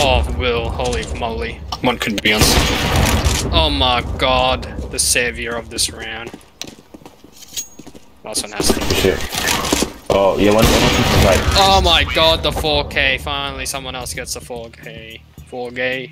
Oh Will. Holy moly. One couldn't be on. Oh my god. The savior of this round. Last one has to. Shit. Oh, yeah, one, one, one, right. Oh my god, the 4K. Finally, someone else gets the 4K. 4K.